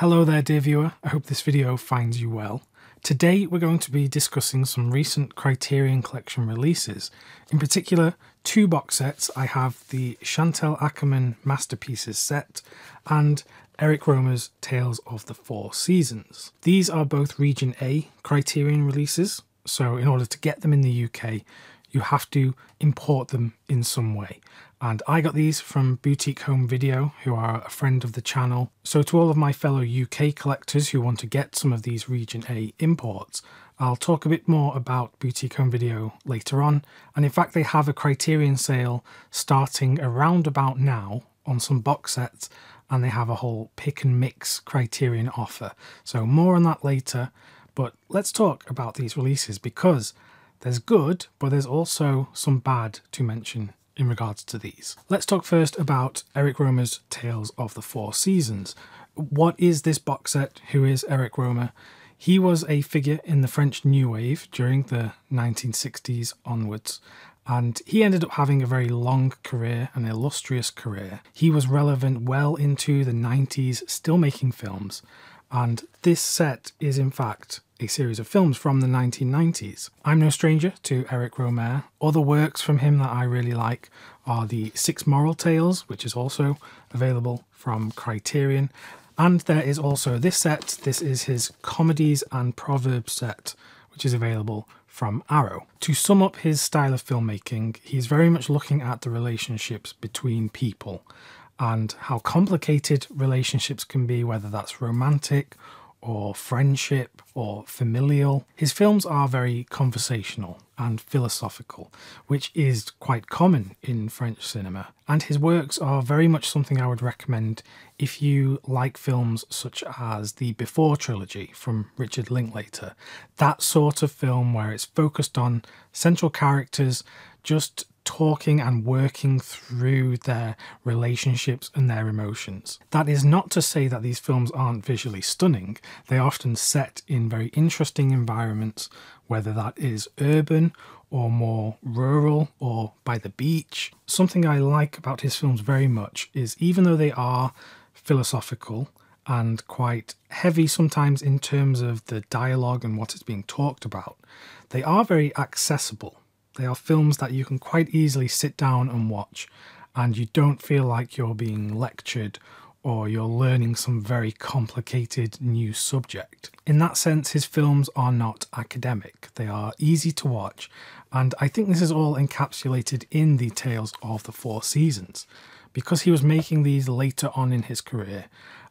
Hello there dear viewer, I hope this video finds you well. Today we're going to be discussing some recent Criterion Collection releases. In particular, two box sets. I have the Chantal Akerman Masterpieces set and Eric Rohmer's Tales of the Four Seasons. These are both Region A Criterion releases, so in order to get them in the UK, you have to import them in some way. And I got these from Boutique Home Video, who are a friend of the channel. So to all of my fellow UK collectors who want to get some of these Region A imports, I'll talk a bit more about Boutique Home Video later on. And in fact, they have a Criterion sale starting around about now on some box sets, and they have a whole pick and mix Criterion offer. So more on that later. But let's talk about these releases because there's good, but there's also some bad to mention in regards to these. Let's talk first about Eric Rohmer's Tales of the Four Seasons. What is this box set? Who is Eric Rohmer? He was a figure in the French New Wave during the 1960s onwards, and he ended up having a very long career, an illustrious career. He was relevant well into the 90s, still making films, and this set is in fact a series of films from the 1990s. I'm no stranger to Eric Rohmer. Other works from him that I really like are the Six Moral Tales, which is also available from Criterion. And there is also this set. This is his Comedies and Proverbs set, which is available from Arrow. To sum up his style of filmmaking, he's very much looking at the relationships between people and how complicated relationships can be, whether that's romantic or friendship or familial. His films are very conversational and philosophical, which is quite common in French cinema. And his works are very much something I would recommend if you like films such as the Before trilogy from Richard Linklater. That sort of film where it's focused on central characters just talking and working through their relationships and their emotions. That is not to say that these films aren't visually stunning, they are often set in very interesting environments, whether that is urban or more rural or by the beach. Something I like about his films very much is even though they are philosophical and quite heavy sometimes in terms of the dialogue and what is being talked about, they are very accessible they are films that you can quite easily sit down and watch, and you don't feel like you're being lectured or you're learning some very complicated new subject. In that sense, his films are not academic, they are easy to watch, and I think this is all encapsulated in the Tales of the Four Seasons because he was making these later on in his career,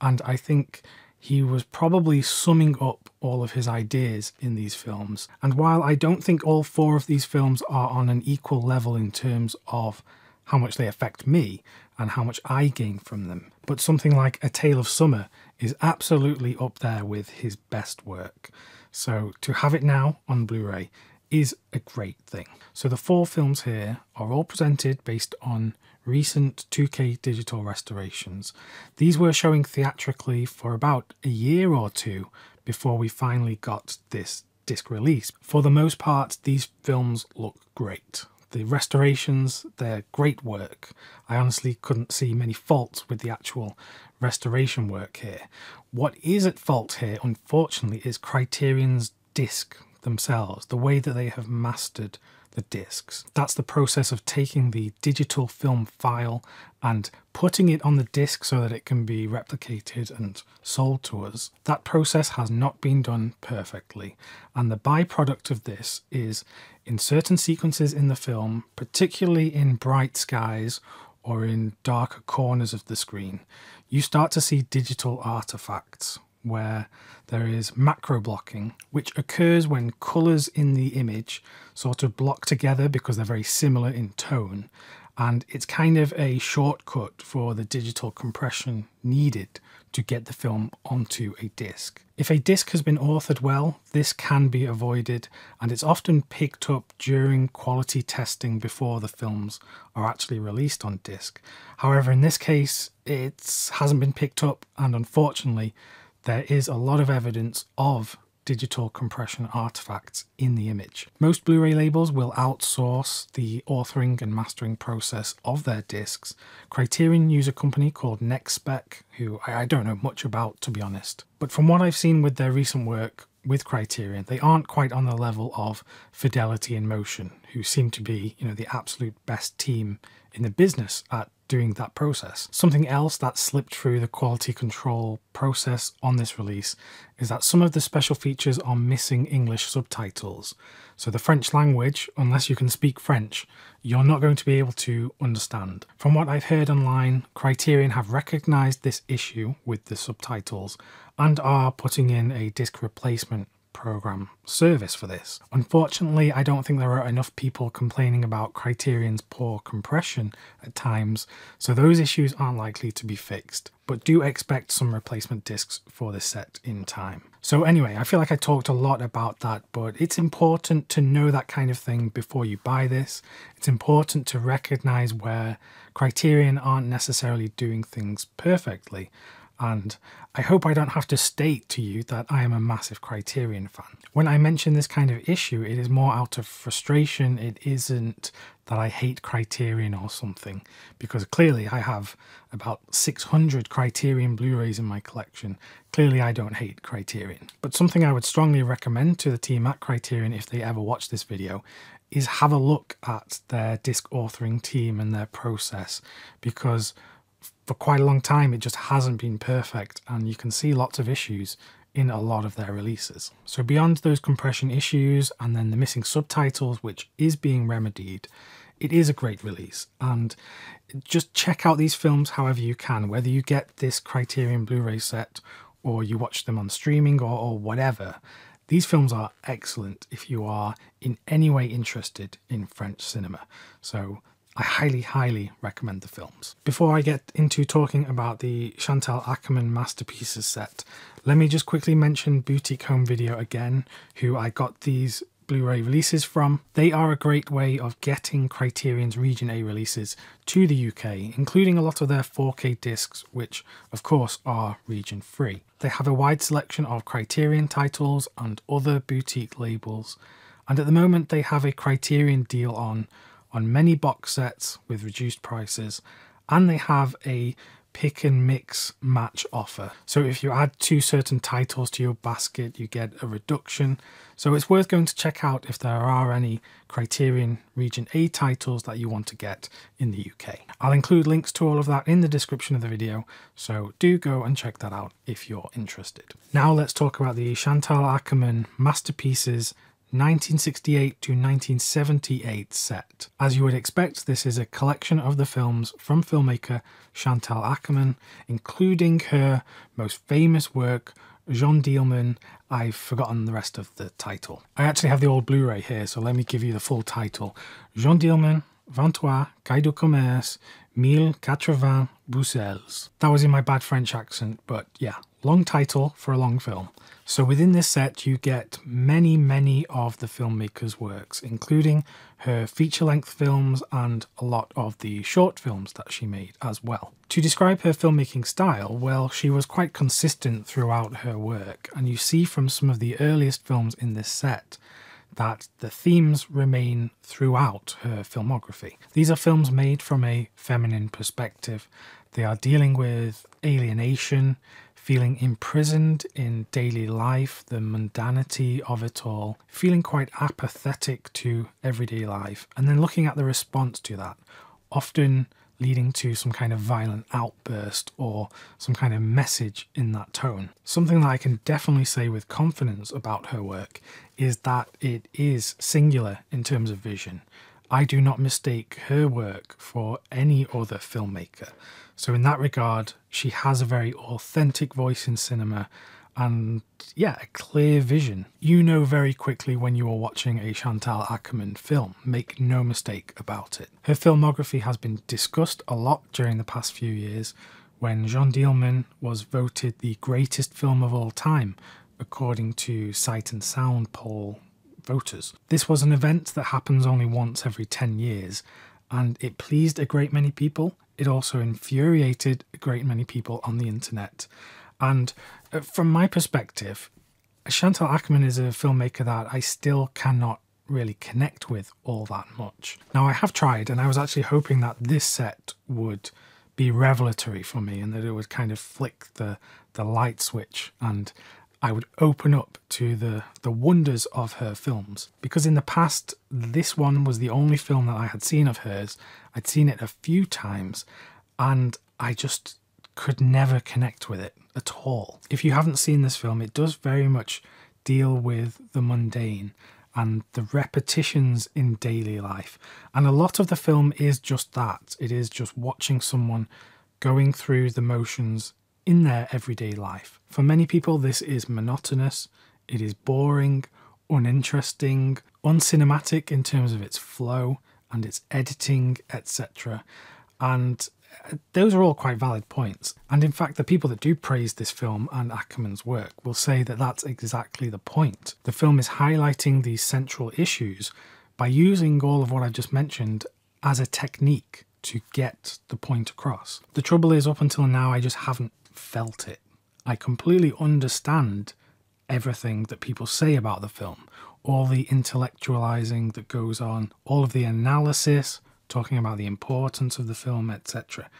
and I think he was probably summing up all of his ideas in these films. And while I don't think all four of these films are on an equal level in terms of how much they affect me and how much I gain from them, but something like A Tale of Summer is absolutely up there with his best work. So to have it now on Blu ray is a great thing. So the four films here are all presented based on recent 2K digital restorations. These were showing theatrically for about a year or two before we finally got this disc release. For the most part, these films look great. The restorations, they're great work. I honestly couldn't see many faults with the actual restoration work here. What is at fault here, unfortunately, is Criterion's disc themselves, the way that they have mastered the discs. That's the process of taking the digital film file and putting it on the disc so that it can be replicated and sold to us. That process has not been done perfectly, and the byproduct of this is in certain sequences in the film, particularly in bright skies or in darker corners of the screen, you start to see digital artifacts where there is macro blocking, which occurs when colours in the image sort of block together because they're very similar in tone. And it's kind of a shortcut for the digital compression needed to get the film onto a disc. If a disc has been authored well, this can be avoided and it's often picked up during quality testing before the films are actually released on disc. However, in this case, it hasn't been picked up and unfortunately, there is a lot of evidence of digital compression artifacts in the image. Most Blu ray labels will outsource the authoring and mastering process of their discs. Criterion use a company called NextSpec, who I don't know much about to be honest. But from what I've seen with their recent work, with Criterion, they aren't quite on the level of Fidelity in Motion, who seem to be, you know, the absolute best team in the business at doing that process. Something else that slipped through the quality control process on this release is that some of the special features are missing English subtitles. So the French language, unless you can speak French, you're not going to be able to understand. From what I've heard online, Criterion have recognized this issue with the subtitles and are putting in a disc replacement program service for this. Unfortunately, I don't think there are enough people complaining about Criterion's poor compression at times, so those issues aren't likely to be fixed, but do expect some replacement discs for this set in time. So anyway, I feel like I talked a lot about that, but it's important to know that kind of thing before you buy this. It's important to recognize where Criterion aren't necessarily doing things perfectly and I hope I don't have to state to you that I am a massive Criterion fan. When I mention this kind of issue, it is more out of frustration. It isn't that I hate Criterion or something, because clearly I have about 600 Criterion Blu-rays in my collection. Clearly I don't hate Criterion. But something I would strongly recommend to the team at Criterion if they ever watch this video is have a look at their disc authoring team and their process, because for quite a long time it just hasn't been perfect and you can see lots of issues in a lot of their releases. So beyond those compression issues and then the missing subtitles which is being remedied, it is a great release and just check out these films however you can, whether you get this Criterion Blu-ray set or you watch them on streaming or, or whatever. These films are excellent if you are in any way interested in French cinema. So I highly, highly recommend the films. Before I get into talking about the Chantal Akerman Masterpieces set, let me just quickly mention Boutique Home Video again, who I got these Blu-ray releases from. They are a great way of getting Criterion's Region A releases to the UK, including a lot of their 4K discs, which of course are region free. They have a wide selection of Criterion titles and other boutique labels, and at the moment they have a Criterion deal on on many box sets with reduced prices, and they have a pick and mix match offer. So if you add two certain titles to your basket, you get a reduction. So it's worth going to check out if there are any Criterion Region A titles that you want to get in the UK. I'll include links to all of that in the description of the video, so do go and check that out if you're interested. Now let's talk about the Chantal Akerman Masterpieces 1968 to 1978 set. As you would expect, this is a collection of the films from filmmaker Chantal Akerman, including her most famous work, Jeanne Dielman. I've forgotten the rest of the title. I actually have the old Blu-ray here, so let me give you the full title. Jeanne Dielman, 23, Quai du Commerce, 1080 Bruxelles. That was in my bad French accent, but yeah, long title for a long film. So within this set, you get many, many of the filmmaker's works, including her feature-length films and a lot of the short films that she made as well. To describe her filmmaking style, well, she was quite consistent throughout her work, and you see from some of the earliest films in this set that the themes remain throughout her filmography. These are films made from a feminine perspective. They are dealing with alienation, feeling imprisoned in daily life, the mundanity of it all, feeling quite apathetic to everyday life, and then looking at the response to that, often leading to some kind of violent outburst or some kind of message in that tone. Something that I can definitely say with confidence about her work is that it is singular in terms of vision. I do not mistake her work for any other filmmaker. So, in that regard, she has a very authentic voice in cinema and, yeah, a clear vision. You know very quickly when you are watching a Chantal Akerman film, make no mistake about it. Her filmography has been discussed a lot during the past few years when Jeanne Dielman was voted the greatest film of all time, according to Sight and Sound poll voters. This was an event that happens only once every 10 years, and it pleased a great many people. It also infuriated a great many people on the internet. And uh, from my perspective, Chantal Akerman is a filmmaker that I still cannot really connect with all that much. Now, I have tried, and I was actually hoping that this set would be revelatory for me and that it would kind of flick the, the light switch and I would open up to the, the wonders of her films. Because in the past, this one was the only film that I had seen of hers. I'd seen it a few times and I just could never connect with it at all. If you haven't seen this film, it does very much deal with the mundane and the repetitions in daily life. And a lot of the film is just that it is just watching someone going through the motions in their everyday life. For many people, this is monotonous, it is boring, uninteresting, uncinematic in terms of its flow and its editing, etc. And uh, those are all quite valid points. And in fact, the people that do praise this film and Akerman's work will say that that's exactly the point. The film is highlighting these central issues by using all of what I've just mentioned as a technique to get the point across. The trouble is, up until now, I just haven't felt it. I completely understand everything that people say about the film, all the intellectualizing that goes on, all of the analysis, talking about the importance of the film, etc.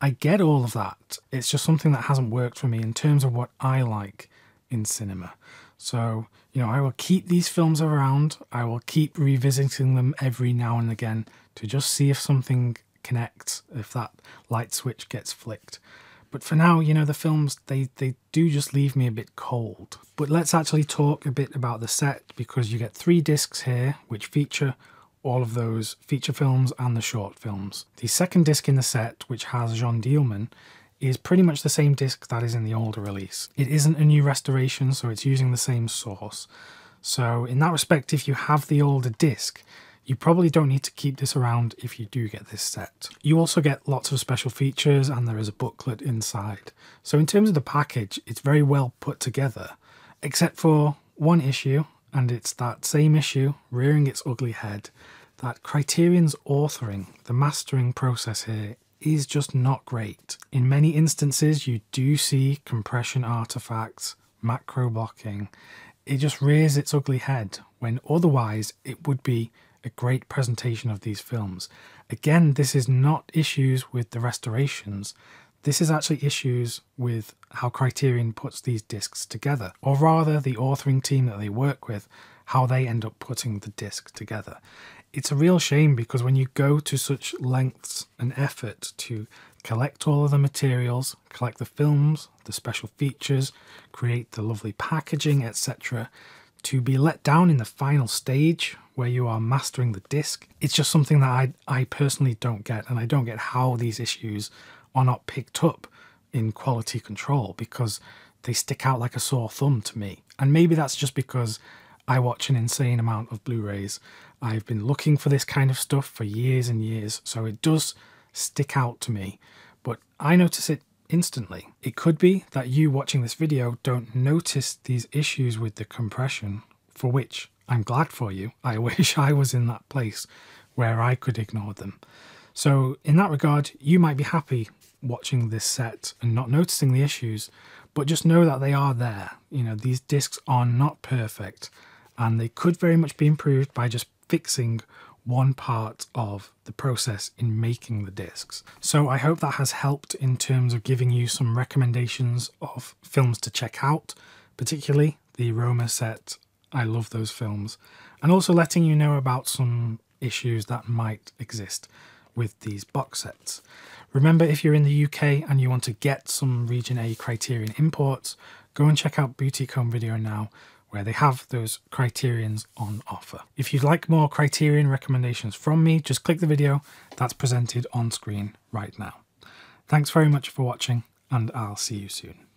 I get all of that. It's just something that hasn't worked for me in terms of what I like in cinema. So, you know, I will keep these films around. I will keep revisiting them every now and again to just see if something connects, if that light switch gets flicked. But for now, you know, the films, they, they do just leave me a bit cold. But let's actually talk a bit about the set because you get three discs here which feature all of those feature films and the short films. The second disc in the set, which has Jeanne Dielman, is pretty much the same disc that is in the older release. It isn't a new restoration, so it's using the same source. So in that respect, if you have the older disc, you probably don't need to keep this around if you do get this set. You also get lots of special features and there is a booklet inside. So in terms of the package, it's very well put together, except for one issue, and it's that same issue rearing its ugly head that Criterion's authoring, the mastering process here, is just not great. In many instances, you do see compression artifacts, macro blocking. It just rears its ugly head when otherwise it would be a great presentation of these films. Again, this is not issues with the restorations. This is actually issues with how Criterion puts these discs together, or rather the authoring team that they work with, how they end up putting the disc together. It's a real shame because when you go to such lengths and effort to collect all of the materials, collect the films, the special features, create the lovely packaging, etc., to be let down in the final stage where you are mastering the disc, it's just something that I, I personally don't get, and I don't get how these issues are not picked up in quality control because they stick out like a sore thumb to me. And maybe that's just because I watch an insane amount of Blu rays. I've been looking for this kind of stuff for years and years, so it does stick out to me. But I notice it instantly. It could be that you watching this video don't notice these issues with the compression, for which I'm glad for you. I wish I was in that place where I could ignore them. So, in that regard, you might be happy watching this set and not noticing the issues, but just know that they are there. You know, these discs are not perfect and they could very much be improved by just fixing one part of the process in making the discs. So I hope that has helped in terms of giving you some recommendations of films to check out, particularly the Rohmer set. I love those films. And also letting you know about some issues that might exist with these box sets. Remember, if you're in the UK and you want to get some Region A Criterion imports, go and check out Boutique Home Video now, where they have those criterions on offer. If you'd like more criterion recommendations from me, just click the video that's presented on screen right now. Thanks very much for watching, and I'll see you soon.